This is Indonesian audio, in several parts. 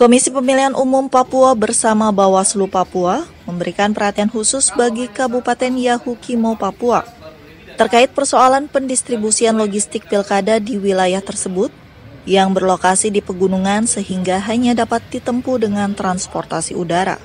Komisi Pemilihan Umum Papua bersama Bawaslu Papua memberikan perhatian khusus bagi Kabupaten Yahukimo, Papua terkait persoalan pendistribusian logistik pilkada di wilayah tersebut yang berlokasi di pegunungan sehingga hanya dapat ditempuh dengan transportasi udara.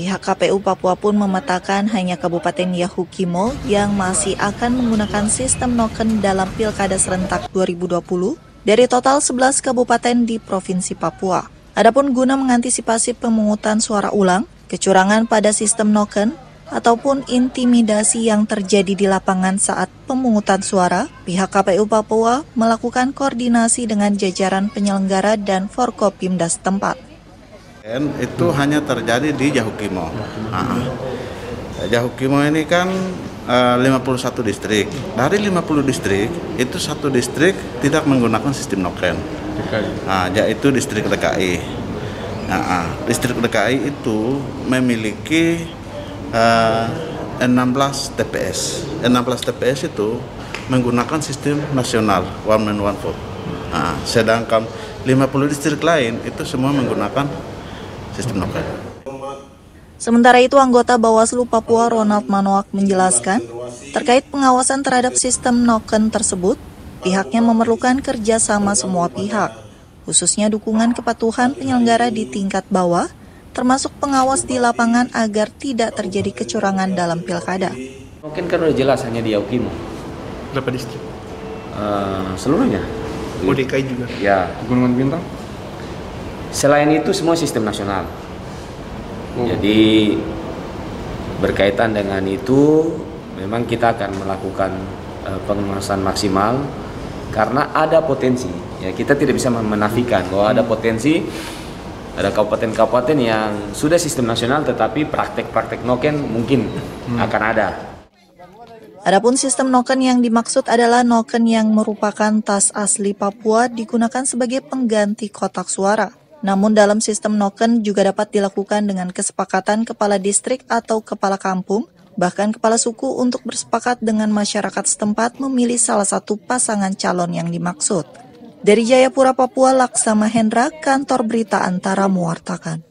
Pihak KPU Papua pun memetakan hanya Kabupaten Yahukimo yang masih akan menggunakan sistem noken dalam Pilkada serentak 2020 dari total 11 kabupaten di Provinsi Papua. Adapun guna mengantisipasi pemungutan suara ulang, kecurangan pada sistem noken, ataupun intimidasi yang terjadi di lapangan saat pemungutan suara, pihak KPU Papua melakukan koordinasi dengan jajaran penyelenggara dan Forkopimda setempat. Itu hanya terjadi di Jahukimo. Nah, Jahukimo ini kan uh, eh, 51 distrik. Dari 50 distrik, itu satu distrik tidak menggunakan sistem noken. Nah, yaitu distrik DKI. Nah, distrik DKI itu memiliki uh, 16 TPS. 16 TPS itu menggunakan sistem nasional one man one vote. Nah, sedangkan 50 distrik lain itu semua menggunakan sistem noken. Sementara itu, anggota Bawaslu Papua Ronald Manoak menjelaskan, terkait pengawasan terhadap sistem noken tersebut, pihaknya memerlukan kerjasama semua pihak, khususnya dukungan kepatuhan penyelenggara di tingkat bawah, termasuk pengawas di lapangan agar tidak terjadi kecurangan dalam pilkada. Mungkin kan udah jelas hanya di Yaukimo. Berapa distrik? Uh, seluruhnya. Oh DKI juga? Ya. Gunungan Bintang? Selain itu semua sistem nasional. Oh. Jadi berkaitan dengan itu memang kita akan melakukan uh, pengawasan maksimal karena ada potensi ya kita tidak bisa menafikan bahwa ada potensi ada kabupaten-kabupaten yang sudah sistem nasional tetapi praktek-praktek noken mungkin hmm. akan ada. Adapun sistem noken yang dimaksud adalah noken yang merupakan tas asli Papua digunakan sebagai pengganti kotak suara. Namun dalam sistem noken juga dapat dilakukan dengan kesepakatan kepala distrik atau kepala kampung Bahkan kepala suku untuk bersepakat dengan masyarakat setempat memilih salah satu pasangan calon yang dimaksud. Dari Jayapura, Papua, Laksama Hendra, kantor berita antara mewartakan.